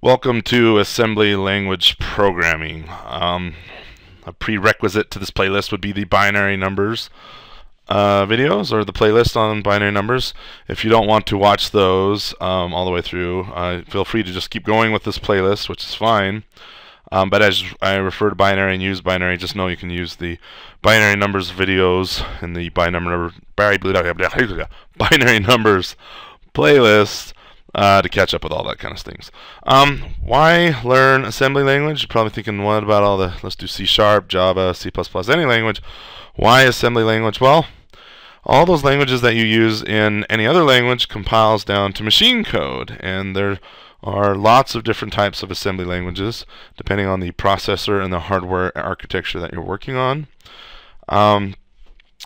Welcome to Assembly Language Programming. Um, a prerequisite to this playlist would be the binary numbers uh, videos or the playlist on binary numbers. If you don't want to watch those um, all the way through, uh, feel free to just keep going with this playlist, which is fine. Um, but as I refer to binary and use binary, just know you can use the binary numbers videos in the binary, number, binary numbers playlist uh, to catch up with all that kind of things. Um, why learn assembly language? You're probably thinking, what about all the, let's do C Sharp, Java, C++, any language. Why assembly language? Well, all those languages that you use in any other language compiles down to machine code, and there are lots of different types of assembly languages depending on the processor and the hardware architecture that you're working on. Um,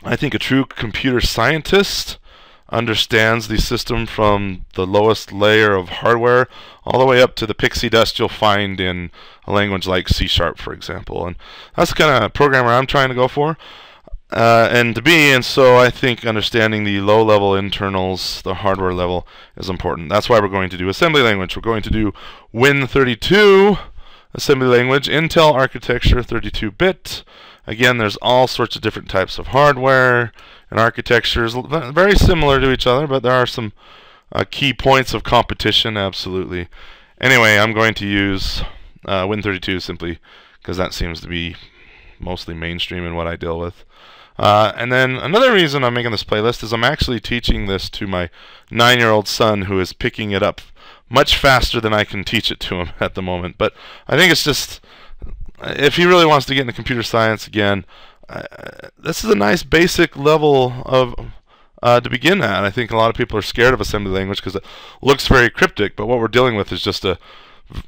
I think a true computer scientist understands the system from the lowest layer of hardware all the way up to the pixie dust you'll find in a language like C Sharp, for example. And that's the kind of programmer I'm trying to go for. Uh, and to be, and so I think understanding the low level internals, the hardware level, is important. That's why we're going to do assembly language. We're going to do Win32 assembly language, Intel architecture, 32 bit. Again, there's all sorts of different types of hardware and architectures, very similar to each other, but there are some uh, key points of competition, absolutely. Anyway, I'm going to use uh, Win32 simply because that seems to be mostly mainstream in what I deal with. Uh, and then another reason I'm making this playlist is I'm actually teaching this to my nine-year-old son who is picking it up much faster than I can teach it to him at the moment. But I think it's just, if he really wants to get into computer science again, this is a nice basic level of uh, to begin at. I think a lot of people are scared of assembly language because it looks very cryptic, but what we're dealing with is just a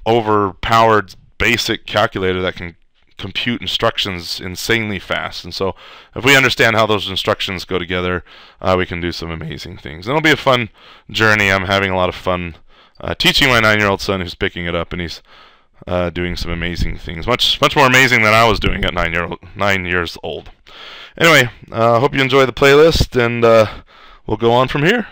overpowered basic calculator that can compute instructions insanely fast. And so if we understand how those instructions go together, uh, we can do some amazing things. And it'll be a fun journey. I'm having a lot of fun uh, teaching my nine-year-old son who's picking it up, and he's uh, doing some amazing things, much much more amazing than I was doing at nine year nine years old. Anyway, I uh, hope you enjoy the playlist, and uh, we'll go on from here.